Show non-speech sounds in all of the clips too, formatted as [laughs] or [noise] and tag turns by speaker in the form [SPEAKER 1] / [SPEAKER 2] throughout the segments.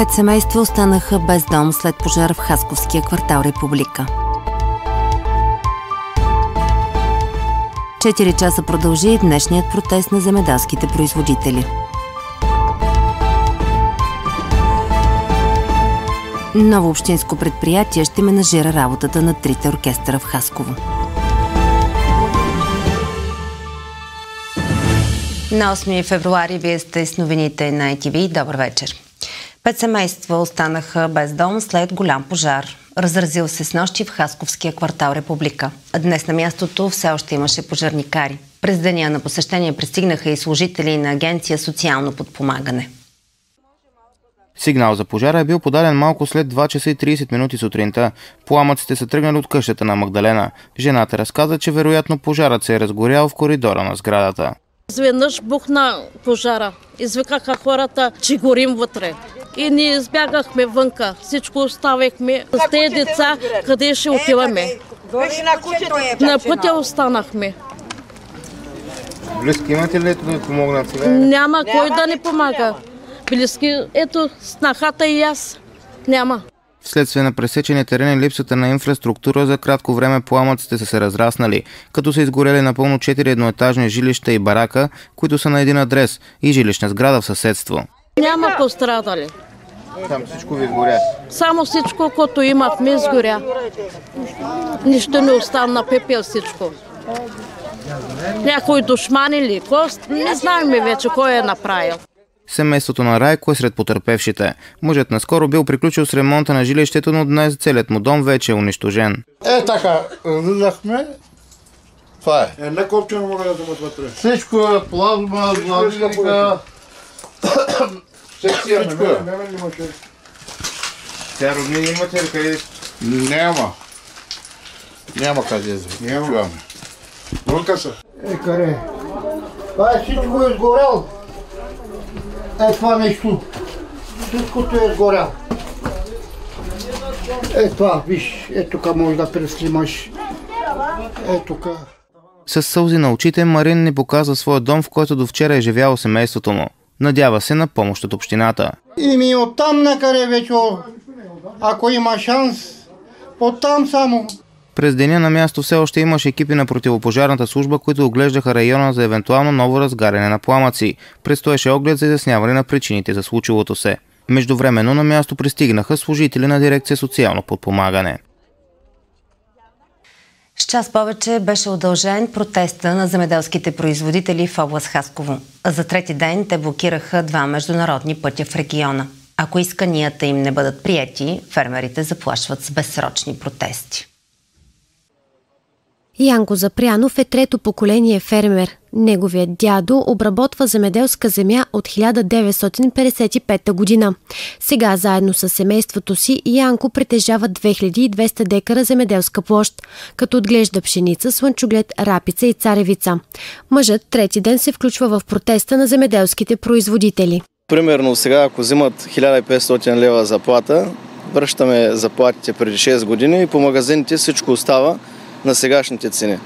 [SPEAKER 1] Пет семейства останаха без дом след пожар в Хасковския квартал Република. Четири часа продължи днешният протест на земеделските производители. Ново общинско предприятие ще менажира работата на трите оркестъра в Хасково. На 8 февруари вие сте с новините на ITV. Добър вечер. Пет семейства останаха без дом след голям пожар. Разразил се с нощи в Хасковския квартал Република. Днес на мястото все още имаше пожарникари. През деня на посещение пристигнаха и служители на агенция социално подпомагане.
[SPEAKER 2] Сигнал за пожара е бил подаден малко след 2 часа и 30 минути сутринта. Пламъците са тръгнали от къщата на Магдалена. Жената разказа, че вероятно пожарът се е разгорял в коридора на сградата.
[SPEAKER 3] Изведнъж бухна пожара. Извикаха хората, че горим вътре. И ние избягахме вънка. Всичко оставихме. С тези деца, къде ще отиваме? На пътя останахме.
[SPEAKER 2] Близки имате ли да ви помогнат сега?
[SPEAKER 3] Няма кой да ни помага. Близки, ето, снахата и аз. Няма.
[SPEAKER 2] Вследствие на пресечения терен и липсата на инфраструктура за кратко време пламъците са се разраснали, като са изгорели напълно 4 едноетажни жилища и барака, които са на един адрес и жилищна сграда в съседство.
[SPEAKER 3] Няма пострадали.
[SPEAKER 2] Там всичко ви изгоря.
[SPEAKER 3] Само всичко, което имахме, изгоря. Нищо не остана пепел всичко. Някой душман или кост, не знаем вече кой е направил.
[SPEAKER 2] Семейството на Райко е сред потерпевшите. Мъжът наскоро бил приключил с ремонта на жилището, но днес целият му дом вече е унищожен.
[SPEAKER 4] Е така, влизахме. Това е.
[SPEAKER 5] Една копче не мога да вземат вътре.
[SPEAKER 4] Всичко е плазма, гладилника.
[SPEAKER 5] Секция,
[SPEAKER 4] Всичко е.
[SPEAKER 2] Тя роднини имате ли къде?
[SPEAKER 4] Няма. Няма къде да
[SPEAKER 5] Няма. Вънка са.
[SPEAKER 4] Е, къде? Това е всичко е изгоряло. Е, това нещо. Всичкото е изгоряло. Е, това, виж, е тук може да преснимаш. Е, тук.
[SPEAKER 2] С сълзи на очите Марин ни показва своя дом, в който до вчера е живяло семейството му. Надява се на помощ от общината.
[SPEAKER 4] И ми оттам накъде вече, ако има шанс, оттам само.
[SPEAKER 2] През деня на място все още имаше екипи на противопожарната служба, които оглеждаха района за евентуално ново разгаряне на пламъци. Предстоеше оглед за изясняване на причините за случилото се. Междувременно на място пристигнаха служители на дирекция социално подпомагане.
[SPEAKER 1] С час повече беше удължен протеста на земеделските производители в област Хасково. За трети ден те блокираха два международни пътя в региона. Ако исканията им не бъдат прияти, фермерите заплашват с безсрочни протести.
[SPEAKER 6] Янко Запрянов е трето поколение фермер. Неговият дядо обработва земеделска земя от 1955 година. Сега заедно с семейството си Янко притежава 2200 декара земеделска площ, като отглежда пшеница, слънчоглед, рапица и царевица. Мъжът трети ден се включва в протеста на земеделските производители.
[SPEAKER 7] Примерно сега, ако взимат 1500 лева заплата, връщаме заплатите преди 6 години и по магазините всичко остава на сегашните цени.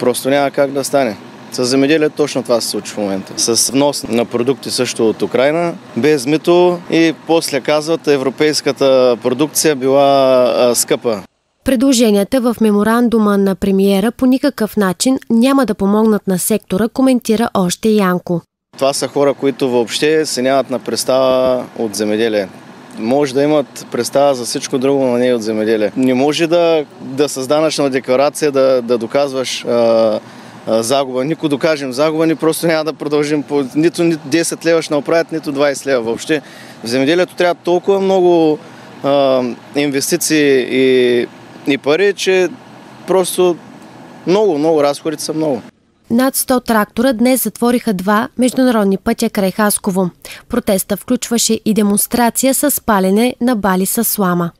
[SPEAKER 7] Просто няма как да стане. С земеделие точно това се случва в момента. С внос на продукти също от Украина, без мито и после казват европейската продукция била скъпа.
[SPEAKER 6] Предложенията в меморандума на премиера по никакъв начин няма да помогнат на сектора, коментира още Янко.
[SPEAKER 7] Това са хора, които въобще се нямат на представа от земеделие. Може да имат представа за всичко друго, но не и от земеделие. Не може да, да с данъчна декларация да, да доказваш а, а, загуба. Никой докажем загуба, ни просто няма да продължим по нито, нито 10 лева ще направят, нито 20 лева въобще. В земеделието трябва толкова много а, инвестиции и, и пари, че просто много, много разходите са много.
[SPEAKER 6] Над 100 трактора днес затвориха два международни пътя край Хасково. Протеста включваше и демонстрация с палене на бали с слама.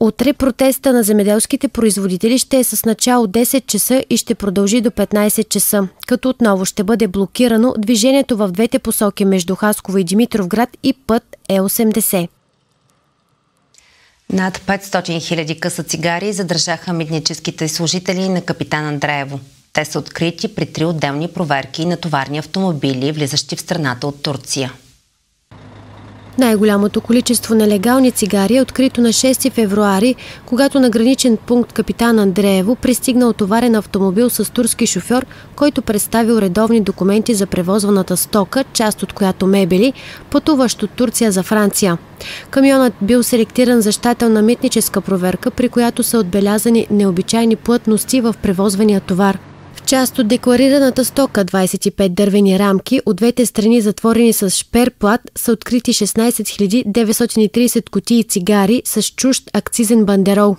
[SPEAKER 6] Утре протеста на земеделските производители ще е с начало 10 часа и ще продължи до 15 часа, като отново ще бъде блокирано движението в двете посоки между Хасково и Димитровград и път Е80.
[SPEAKER 1] Над 500 000 къса цигари задържаха митническите служители на капитан Андреево. Те са открити при три отделни проверки на товарни автомобили, влизащи в страната от Турция.
[SPEAKER 6] Най-голямото количество нелегални цигари е открито на 6 февруари, когато на граничен пункт капитан Андреево пристигнал товарен автомобил с турски шофьор, който представил редовни документи за превозваната стока, част от която мебели, пътуващ от Турция за Франция. Камионът бил селектиран за щателна митническа проверка, при която са отбелязани необичайни плътности в превозвания товар – част от декларираната стока 25 дървени рамки от двете страни затворени с шперплат са открити 16 930 кутии цигари с чужд акцизен бандерол.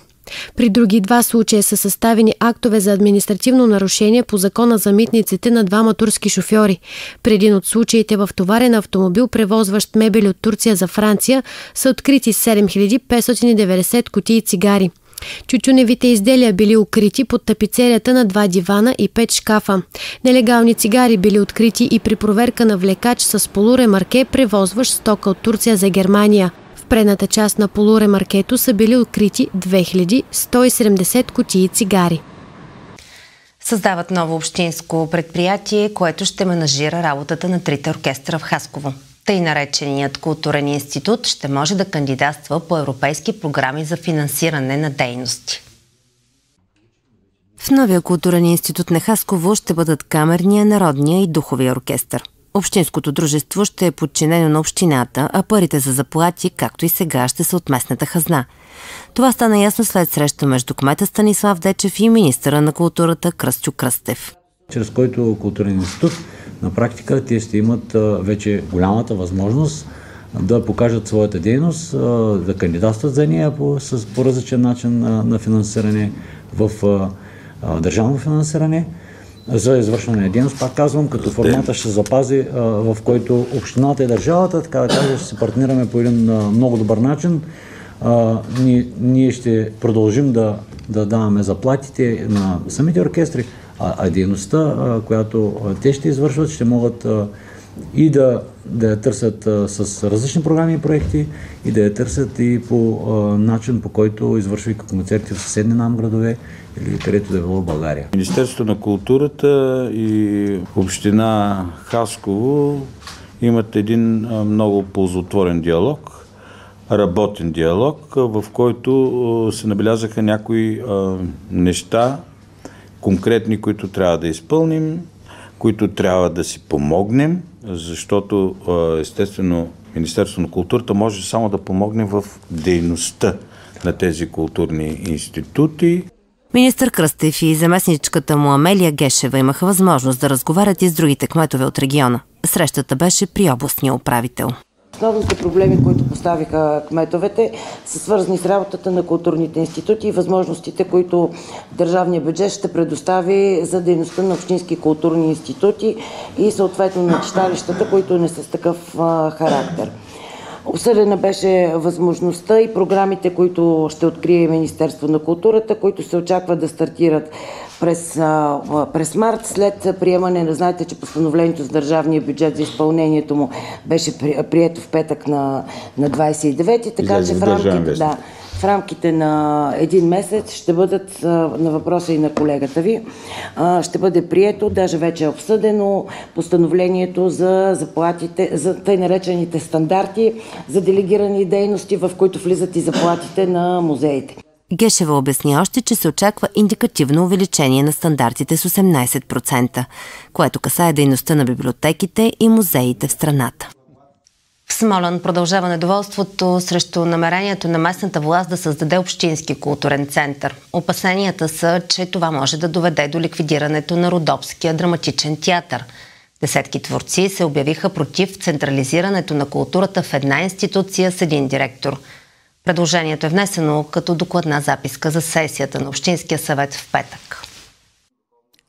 [SPEAKER 6] При други два случая са съставени актове за административно нарушение по закона за митниците на двама турски шофьори. При един от случаите в товарен автомобил, превозващ мебели от Турция за Франция, са открити 7590 кутии цигари. Чучуневите изделия били укрити под тапицерията на два дивана и пет шкафа. Нелегални цигари били открити и при проверка на влекач с полуремарке, превозващ стока от Турция за Германия. В предната част на полуремаркето са били открити 2170 кутии цигари.
[SPEAKER 1] Създават ново общинско предприятие, което ще менажира работата на трите оркестра в Хасково. Тъй нареченият културен институт ще може да кандидатства по европейски програми за финансиране на дейности. В новия културен институт на Хасково ще бъдат камерния, народния и духовия оркестър. Общинското дружество ще е подчинено на общината, а парите за заплати, както и сега, ще са от местната хазна. Това стана ясно след среща между кмета Станислав Дечев и министъра на културата Кръстю Кръстев.
[SPEAKER 8] Чрез който културен институт на практика те ще имат вече голямата възможност да покажат своята дейност, да кандидатстват за нея по, с, по различен начин на, на финансиране в а, държавно финансиране за извършване на дейност. Пак казвам, като формата ще запази, а, в който общината и държавата, така да кажа, ще се партнираме по един а, много добър начин. Ние, ние ще продължим да, да даваме заплатите на самите оркестри, а, дейността, която те ще извършват, ще могат и да, да я търсят с различни програми и проекти, и да я търсят и по начин, по който извършвайки концерти в съседни нам градове или където да е било в България.
[SPEAKER 9] Министерството на културата и община Хасково имат един много ползотворен диалог, работен диалог, в който се набелязаха някои неща, конкретни, които трябва да изпълним, които трябва да си помогнем, защото естествено Министерството на културата може само да помогне в дейността на тези културни институти.
[SPEAKER 1] Министър Кръстев и заместничката му Амелия Гешева имаха възможност да разговарят и с другите кметове от региона. Срещата беше при областния управител.
[SPEAKER 10] Основните проблеми, които поставиха кметовете, са свързани с работата на културните институти и възможностите, които държавния бюджет ще предостави за дейността на общински културни институти и съответно на читалищата, които не са с такъв характер. Обсъдена беше възможността и програмите, които ще открие Министерство на културата, които се очаква да стартират през, през март, след приемане на, знаете, че постановлението за държавния бюджет за изпълнението му беше прието в петък на, на 29, така че в рамките, да, в рамките на един месец ще бъдат, на въпроса и на колегата ви, ще бъде прието, даже вече е обсъдено, постановлението за заплатите, за тъй наречените стандарти за делегирани дейности, в които влизат и заплатите на музеите.
[SPEAKER 1] Гешева обясни още, че се очаква индикативно увеличение на стандартите с 18%, което касае дейността на библиотеките и музеите в страната. В Смолен продължава недоволството срещу намерението на местната власт да създаде общински културен център. Опасенията са, че това може да доведе до ликвидирането на Родопския драматичен театър. Десетки творци се обявиха против централизирането на културата в една институция с един директор – Предложението е внесено като докладна записка за сесията на Общинския съвет в петък.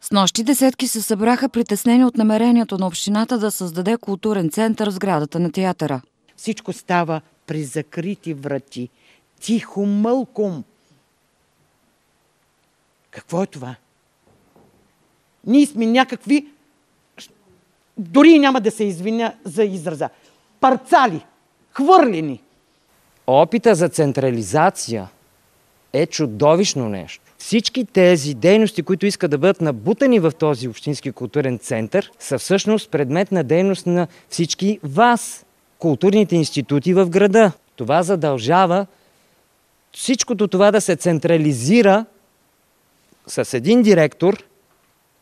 [SPEAKER 11] С нощи десетки се събраха притеснени от намерението на общината да създаде културен център в сградата на театъра.
[SPEAKER 12] Всичко става при закрити врати. Тихо мълком. Какво е това? Ние сме някакви, дори няма да се извиня за израза, парцали, хвърлени.
[SPEAKER 13] Опита за централизация е чудовищно нещо. Всички тези дейности, които искат да бъдат набутани в този общински културен център, са всъщност предмет на дейност на всички вас, културните институти в града. Това задължава всичкото това да се централизира с един директор,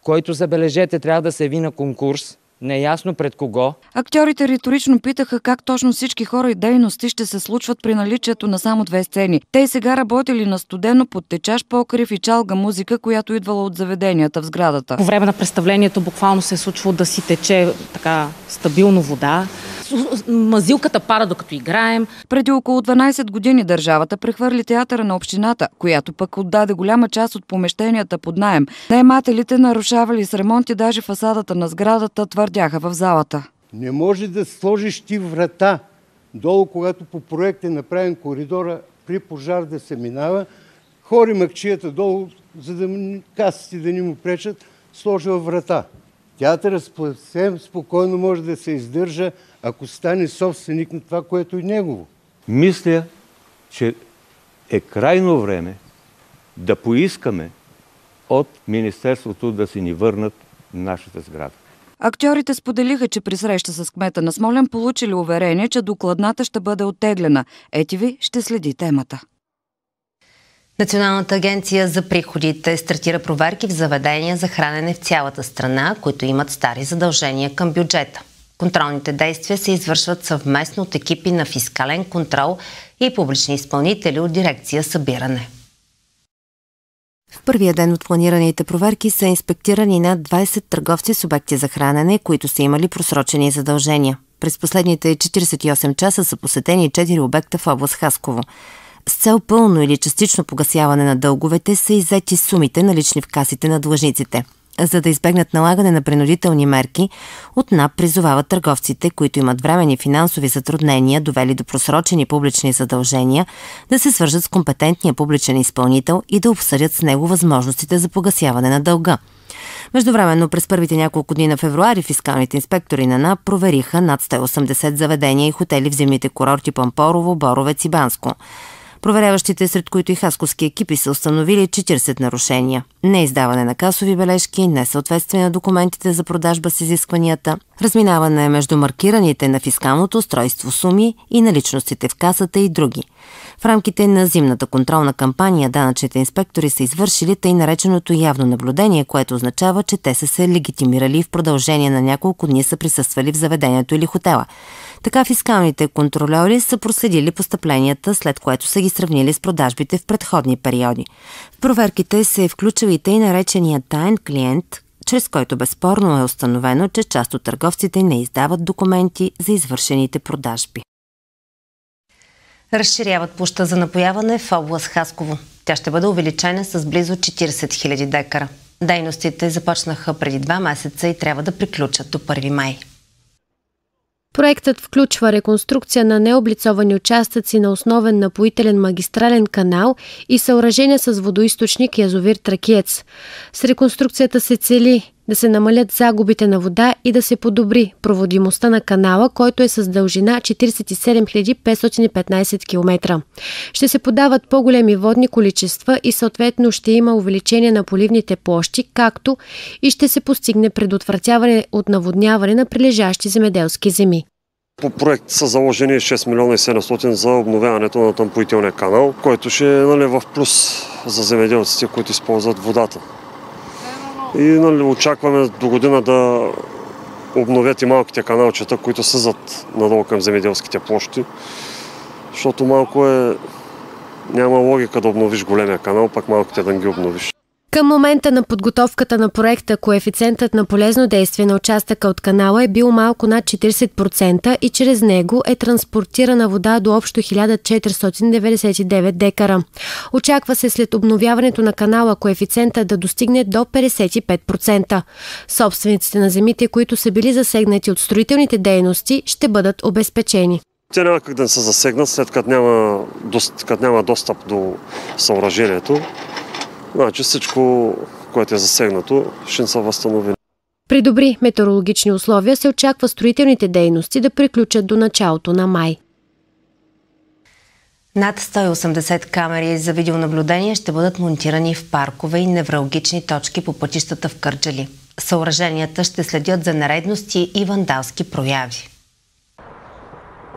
[SPEAKER 13] който, забележете, трябва да се яви на конкурс, неясно пред кого.
[SPEAKER 11] Актьорите риторично питаха как точно всички хора и дейности ще се случват при наличието на само две сцени. Те и сега работили на студено под течаш покрив и чалга музика, която идвала от заведенията в сградата.
[SPEAKER 14] По време на представлението буквално се е случвало да си тече така стабилно вода мазилката пара докато играем.
[SPEAKER 11] Преди около 12 години държавата прехвърли театъра на общината, която пък отдаде голяма част от помещенията под найем. Наемателите нарушавали с ремонти даже фасадата на сградата, твърдяха в залата.
[SPEAKER 15] Не може да сложиш ти врата долу, когато по проект е направен коридора при пожар да се минава, хори макчията долу, за да касите да ни му пречат, сложил врата. Театърът съвсем спокойно може да се издържа, ако стане собственик на това, което е негово.
[SPEAKER 9] Мисля, че е крайно време да поискаме от Министерството да си ни върнат нашата сграда.
[SPEAKER 11] Актьорите споделиха, че при среща с кмета на Смолен получили уверение, че докладната ще бъде оттеглена. Ети ви ще следи темата.
[SPEAKER 1] Националната агенция за приходите стартира проверки в заведения за хранене в цялата страна, които имат стари задължения към бюджета. Контролните действия се извършват съвместно от екипи на фискален контрол и публични изпълнители от дирекция събиране. В първия ден от планираните проверки са инспектирани над 20 търговци с обекти за хранене, които са имали просрочени задължения. През последните 48 часа са посетени 4 обекта в област Хасково. С цел пълно или частично погасяване на дълговете са иззети сумите налични в касите на длъжниците. За да избегнат налагане на принудителни мерки, от НАП призовават търговците, които имат времени финансови затруднения, довели до просрочени публични задължения, да се свържат с компетентния публичен изпълнител и да обсъдят с него възможностите за погасяване на дълга. Междувременно през първите няколко дни на февруари фискалните инспектори на НАП провериха над 180 заведения и хотели в земните курорти Пампорово, Боровец и Банско. Проверяващите, сред които и хасковски екипи, са установили 40 нарушения. Неиздаване на касови бележки, несъответствие на документите за продажба с изискванията, разминаване между маркираните на фискалното устройство суми и наличностите в касата и други. В рамките на зимната контролна кампания данъчните инспектори са извършили тъй нареченото явно наблюдение, което означава, че те са се легитимирали и в продължение на няколко дни са присъствали в заведението или хотела. Така фискалните контролери са проследили постъпленията, след което са ги сравнили с продажбите в предходни периоди. В проверките се е включил и тъй наречения таен клиент, чрез който безспорно е установено, че част от търговците не издават документи за извършените продажби. Разширяват площа за напояване в област Хасково. Тя ще бъде увеличена с близо 40 000 декара. Дейностите започнаха преди два месеца и трябва да приключат до 1 май.
[SPEAKER 6] Проектът включва реконструкция на необлицовани участъци на основен напоителен магистрален канал и съоръжение с водоисточник язовир Тракиец. С реконструкцията се цели да се намалят загубите на вода и да се подобри проводимостта на канала, който е с дължина 47 515 км. Ще се подават по-големи водни количества и съответно ще има увеличение на поливните площи, както и ще се постигне предотвратяване от наводняване на прилежащи земеделски земи.
[SPEAKER 16] По проект са заложени 6 милиона и 700 за обновяването на тъмпоителния канал, който ще е нали, в плюс за земеделците, които използват водата. И нали, очакваме до година да обновят и малките каналчета, които са зад надолу към земеделските площи, защото малко е... Няма логика да обновиш големия канал, пак малките да ги обновиш.
[SPEAKER 6] Към момента на подготовката на проекта коефициентът на полезно действие на участъка от канала е бил малко над 40% и чрез него е транспортирана вода до общо 1499 декара. Очаква се след обновяването на канала коефициента да достигне до 55%. Собствениците на земите, които са били засегнати от строителните дейности, ще бъдат обезпечени.
[SPEAKER 16] Те няма как да не се засегнат, след като няма, като няма достъп до съоръжението. Значи всичко, което е засегнато, ще се възстанови.
[SPEAKER 6] При добри метеорологични условия се очаква строителните дейности да приключат до началото на май.
[SPEAKER 1] Над 180 камери за видеонаблюдение ще бъдат монтирани в паркове и невралгични точки по пътищата в Кърджали. Съоръженията ще следят за наредности и вандалски прояви.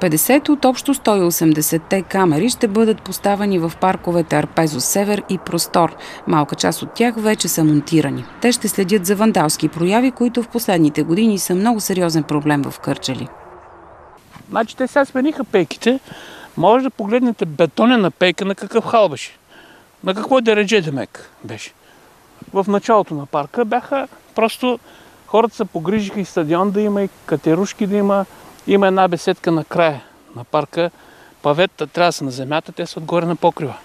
[SPEAKER 17] 50 от общо 180-те камери ще бъдат поставени в парковете Арпезо Север и Простор. Малка част от тях вече са монтирани. Те ще следят за вандалски прояви, които в последните години са много сериозен проблем в Кърджали.
[SPEAKER 18] Значи те сега смениха пейките. Може да погледнете бетонена пейка на какъв хал беше. На какво дередже демек беше. В началото на парка бяха просто хората се погрижиха и стадион да има, и катерушки да има, има една беседка на края на парка. Паветата трябва да са на земята, те са отгоре на покрива.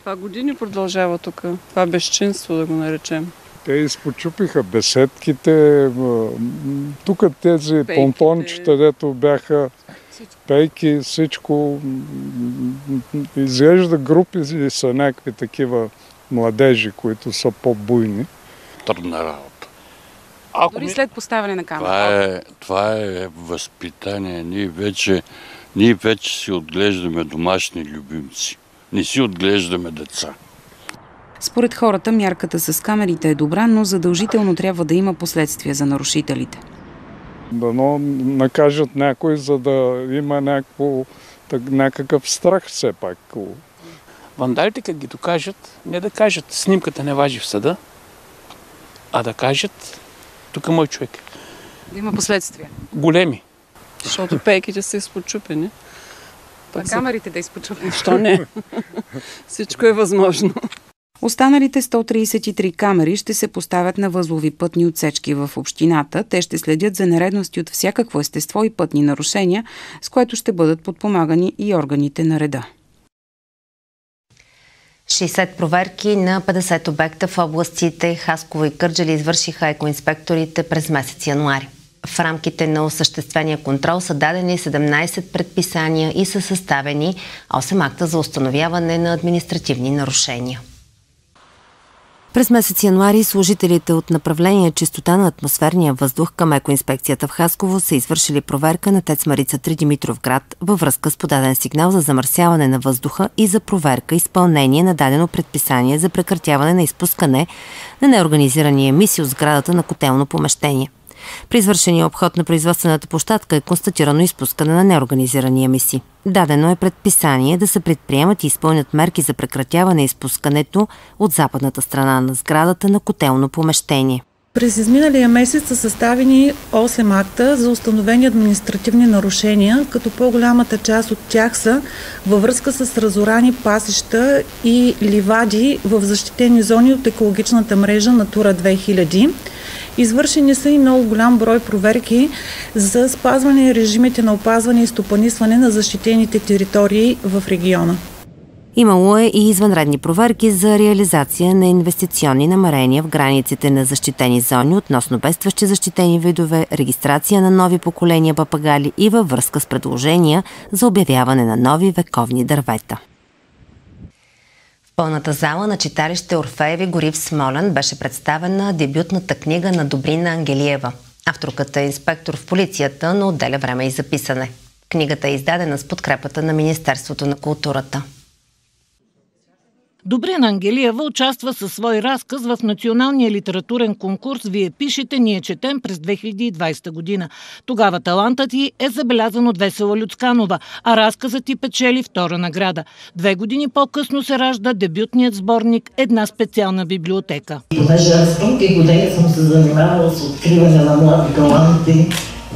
[SPEAKER 19] Това години продължава тук. Това безчинство да го наречем.
[SPEAKER 5] Те изпочупиха беседките. Тук тези Пейките. помпончета, дето бяха пейки, всичко. Изглежда групи са някакви такива младежи, които са по-буйни.
[SPEAKER 20] Трудна работа.
[SPEAKER 19] Ако Дори след поставяне на камера.
[SPEAKER 20] Това е, това е възпитание. Ние вече, ние вече си отглеждаме домашни любимци. Не си отглеждаме деца.
[SPEAKER 17] Според хората мярката с камерите е добра, но задължително трябва да има последствия за нарушителите.
[SPEAKER 5] Дано накажат някой, за да има някакво, так, някакъв страх все пак.
[SPEAKER 18] Вандалите, като ги докажат, не да кажат снимката не важи в съда, а да кажат тук е мой човек.
[SPEAKER 19] Да има последствия.
[SPEAKER 18] Големи.
[SPEAKER 19] Защото пейките са изпочупени.
[SPEAKER 17] А камерите да изпочупени.
[SPEAKER 19] Що не? [laughs] Всичко е възможно.
[SPEAKER 17] Останалите 133 камери ще се поставят на възлови пътни отсечки в общината. Те ще следят за нередности от всякакво естество и пътни нарушения, с което ще бъдат подпомагани и органите на реда.
[SPEAKER 1] 60 проверки на 50 обекта в областите Хасково и Кърджали извършиха екоинспекторите през месец януари. В рамките на осъществения контрол са дадени 17 предписания и са съставени 8 акта за установяване на административни нарушения. През месец януари служителите от направление чистота на атмосферния въздух към екоинспекцията в Хасково са извършили проверка на ТЕЦ Марица 3 Димитров град във връзка с подаден сигнал за замърсяване на въздуха и за проверка изпълнение на дадено предписание за прекратяване на изпускане на неорганизирани емисии от сградата на котелно помещение. При извършения обход на производствената площадка е констатирано изпускане на неорганизирани емисии. Дадено е предписание да се предприемат и изпълнят мерки за прекратяване изпускането от западната страна на сградата на котелно помещение.
[SPEAKER 21] През изминалия месец са съставени 8 акта за установени административни нарушения, като по-голямата част от тях са във връзка с разорани пасища и ливади в защитени зони от екологичната мрежа Натура 2000. Извършени са и много голям брой проверки за спазване режимите на опазване и стопанисване на защитените територии в региона.
[SPEAKER 1] Имало е и извънредни проверки за реализация на инвестиционни намерения в границите на защитени зони относно бедстващи защитени видове, регистрация на нови поколения папагали и във връзка с предложения за обявяване на нови вековни дървета. Пълната зала на читалище Орфееви гори в Смолен беше представена дебютната книга на Добрина Ангелиева. Авторката е инспектор в полицията, но отделя време и за писане. Книгата е издадена с подкрепата на Министерството на културата.
[SPEAKER 22] Добрина Ангелиева участва със свой разказ в националния литературен конкурс Вие пишете, ние четем през 2020 година. Тогава талантът ти е забелязан от Весела Люцканова, а разказът ти печели втора награда. Две години по-късно се ражда дебютният сборник Една специална библиотека.
[SPEAKER 23] Понеже аз пълки години съм се занимавала с откриване на млади таланти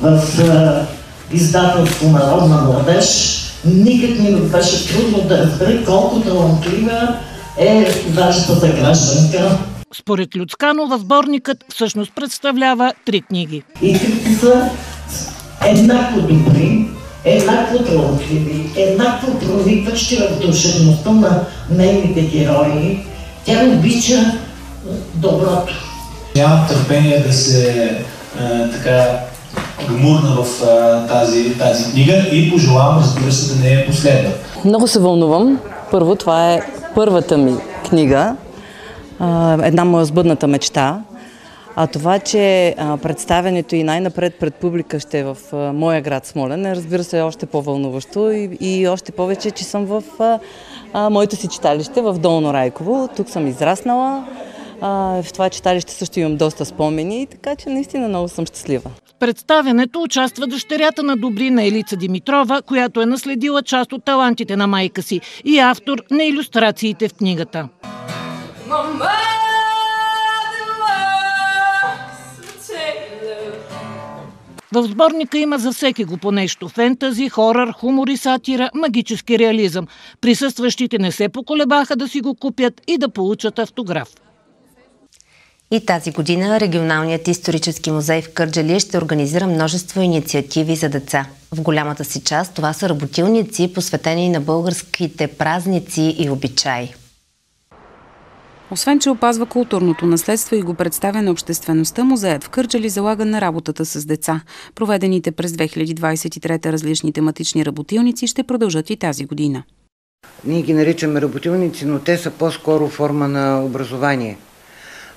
[SPEAKER 23] в издателство Народна младеж, никак ми беше трудно да разбера колко талантлива е вашата гражданка.
[SPEAKER 22] Според Люцканова, сборникът всъщност представлява три книги.
[SPEAKER 23] И трите са еднакво добри, еднакво талантливи, еднакво проникващи в душевността на нейните герои. Тя обича доброто.
[SPEAKER 24] Нямам търпение да се а, така гмурна в а, тази, тази книга и пожелавам, разбира се, да не е последна.
[SPEAKER 25] Много се вълнувам. Първо, това е първата ми книга, една моя сбъдната мечта. А това, че представянето и най-напред пред публика ще е в моя град Смолен, е разбира се още по-вълнуващо и, и още повече, че съм в а, моето си читалище в Долно Райково. Тук съм израснала. А, в това читалище също имам доста спомени, така че наистина много съм щастлива.
[SPEAKER 22] В представянето участва дъщерята на Добрина Елица Димитрова, която е наследила част от талантите на майка си и автор на иллюстрациите в книгата. В сборника има за всеки го по нещо – фентази, хорър, хумор и сатира, магически реализъм. Присъстващите не се поколебаха да си го купят и да получат автограф.
[SPEAKER 1] И тази година Регионалният исторически музей в Кърджали ще организира множество инициативи за деца. В голямата си част това са работилници, посветени на българските празници и обичаи.
[SPEAKER 17] Освен, че опазва културното наследство и го представя на обществеността, музеят в Кърджали залага на работата с деца. Проведените през 2023 различни тематични работилници ще продължат и тази година.
[SPEAKER 26] Ние ги наричаме работилници, но те са по-скоро форма на образование.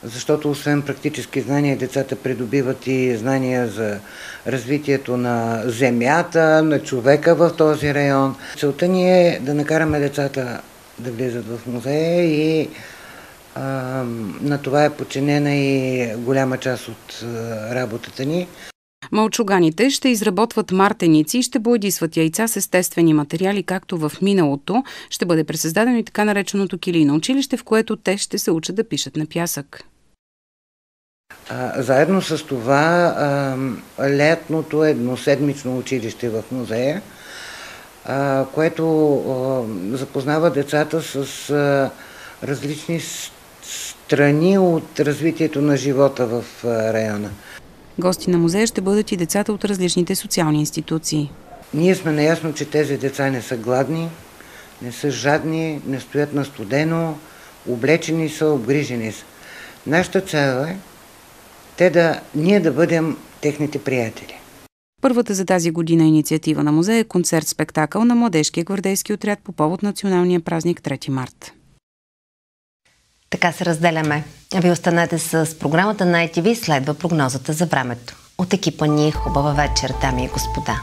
[SPEAKER 26] Защото освен практически знания, децата придобиват и знания за развитието на земята, на човека в този район. Целта ни е да накараме децата да влизат в музея и на това е подчинена и голяма част от работата ни.
[SPEAKER 17] Малчуганите ще изработват мартеници и ще боядисват яйца с естествени материали, както в миналото. Ще бъде пресъздадено и така нареченото килийно училище, в което те ще се учат да пишат на пясък.
[SPEAKER 26] Заедно с това летното едноседмично училище в музея, което запознава децата с различни страни от развитието на живота в района.
[SPEAKER 17] Гости на музея ще бъдат и децата от различните социални институции.
[SPEAKER 26] Ние сме наясно, че тези деца не са гладни, не са жадни, не стоят на студено, облечени са, обгрижени са. Нашата цел е те да, ние да бъдем техните приятели.
[SPEAKER 17] Първата за тази година инициатива на музея е концерт-спектакъл на Младежкия гвардейски отряд по повод националния празник 3 март.
[SPEAKER 1] Така се разделяме. Вие останете с програмата на ITV, следва прогнозата за времето. От екипа ни хубава вечер, дами и господа.